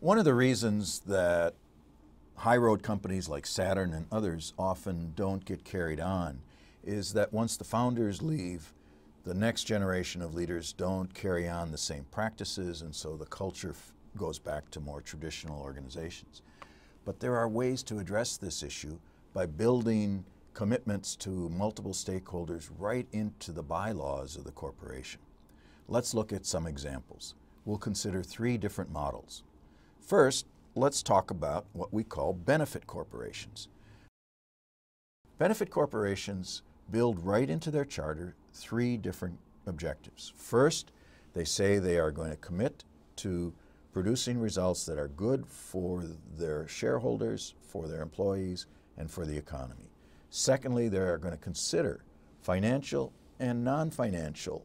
One of the reasons that high road companies like Saturn and others often don't get carried on is that once the founders leave, the next generation of leaders don't carry on the same practices and so the culture goes back to more traditional organizations. But there are ways to address this issue by building commitments to multiple stakeholders right into the bylaws of the corporation. Let's look at some examples. We'll consider three different models. First, let's talk about what we call benefit corporations. Benefit corporations build right into their charter three different objectives. First, they say they are going to commit to producing results that are good for their shareholders, for their employees, and for the economy. Secondly, they are going to consider financial and non-financial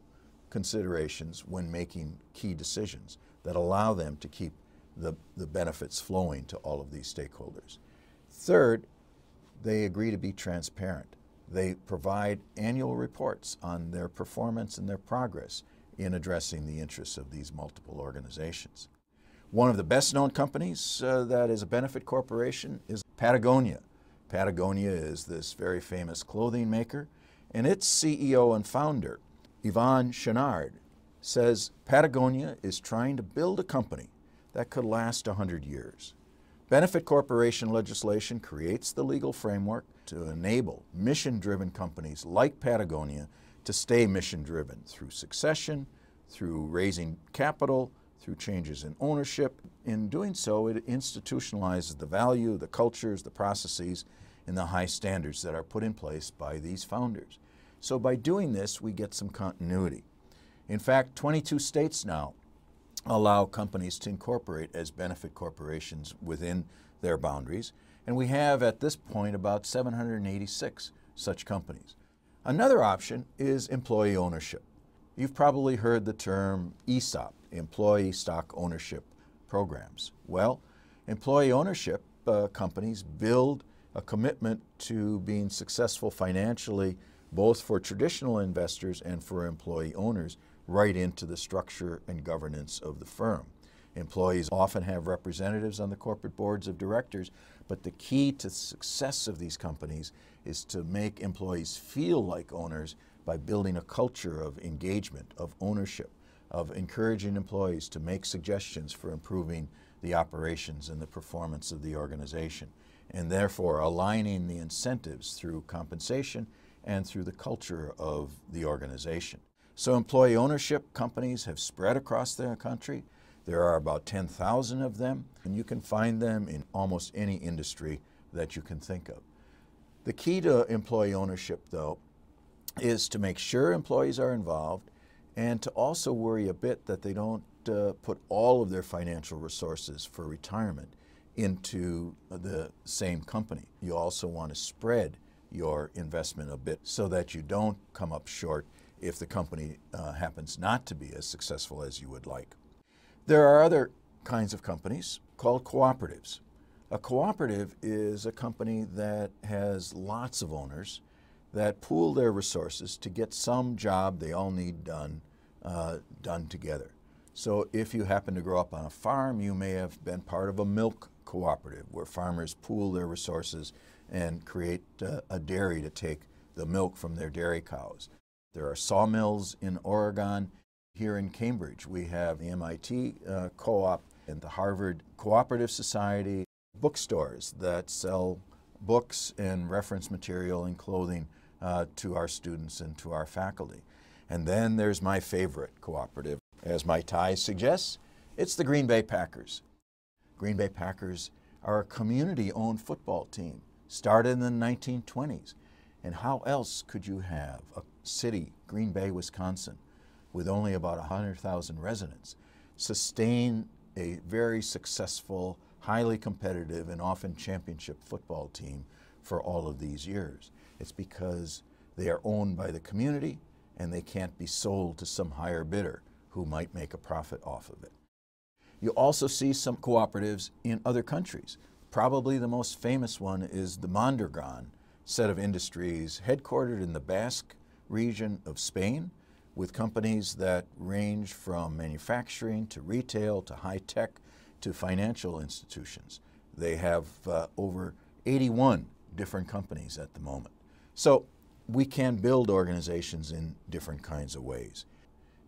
considerations when making key decisions that allow them to keep the, the benefits flowing to all of these stakeholders. Third, they agree to be transparent. They provide annual reports on their performance and their progress in addressing the interests of these multiple organizations. One of the best known companies uh, that is a benefit corporation is Patagonia. Patagonia is this very famous clothing maker, and its CEO and founder, Yvon Chouinard, says Patagonia is trying to build a company that could last 100 years. Benefit corporation legislation creates the legal framework to enable mission-driven companies like Patagonia to stay mission-driven through succession, through raising capital, through changes in ownership. In doing so, it institutionalizes the value, the cultures, the processes, and the high standards that are put in place by these founders. So by doing this, we get some continuity. In fact, 22 states now allow companies to incorporate as benefit corporations within their boundaries, and we have at this point about 786 such companies. Another option is employee ownership. You've probably heard the term ESOP, Employee Stock Ownership Programs. Well, employee ownership uh, companies build a commitment to being successful financially both for traditional investors and for employee owners right into the structure and governance of the firm. Employees often have representatives on the corporate boards of directors, but the key to success of these companies is to make employees feel like owners by building a culture of engagement, of ownership, of encouraging employees to make suggestions for improving the operations and the performance of the organization, and therefore aligning the incentives through compensation and through the culture of the organization. So employee ownership companies have spread across the country. There are about 10,000 of them, and you can find them in almost any industry that you can think of. The key to employee ownership, though, is to make sure employees are involved and to also worry a bit that they don't uh, put all of their financial resources for retirement into the same company. You also want to spread your investment a bit so that you don't come up short if the company uh, happens not to be as successful as you would like. There are other kinds of companies called cooperatives. A cooperative is a company that has lots of owners that pool their resources to get some job they all need done, uh, done together. So if you happen to grow up on a farm, you may have been part of a milk cooperative where farmers pool their resources and create uh, a dairy to take the milk from their dairy cows. There are sawmills in Oregon. Here in Cambridge, we have the MIT uh, co-op and the Harvard Cooperative Society, bookstores that sell books and reference material and clothing uh, to our students and to our faculty. And then there's my favorite cooperative. As my tie suggests, it's the Green Bay Packers. Green Bay Packers are a community-owned football team, started in the 1920s. And how else could you have a city, Green Bay, Wisconsin, with only about 100,000 residents, sustain a very successful, highly competitive, and often championship football team for all of these years. It's because they are owned by the community and they can't be sold to some higher bidder who might make a profit off of it. You also see some cooperatives in other countries. Probably the most famous one is the Mondragon set of industries headquartered in the Basque region of Spain with companies that range from manufacturing to retail to high tech to financial institutions. They have uh, over 81 different companies at the moment. So we can build organizations in different kinds of ways.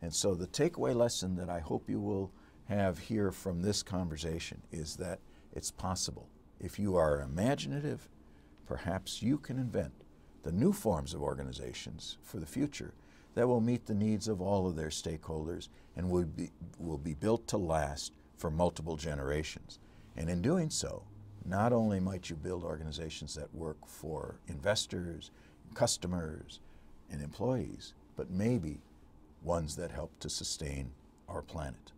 And so the takeaway lesson that I hope you will have here from this conversation is that it's possible. If you are imaginative, perhaps you can invent the new forms of organizations for the future that will meet the needs of all of their stakeholders and will be, will be built to last for multiple generations. And in doing so, not only might you build organizations that work for investors, customers, and employees, but maybe ones that help to sustain our planet.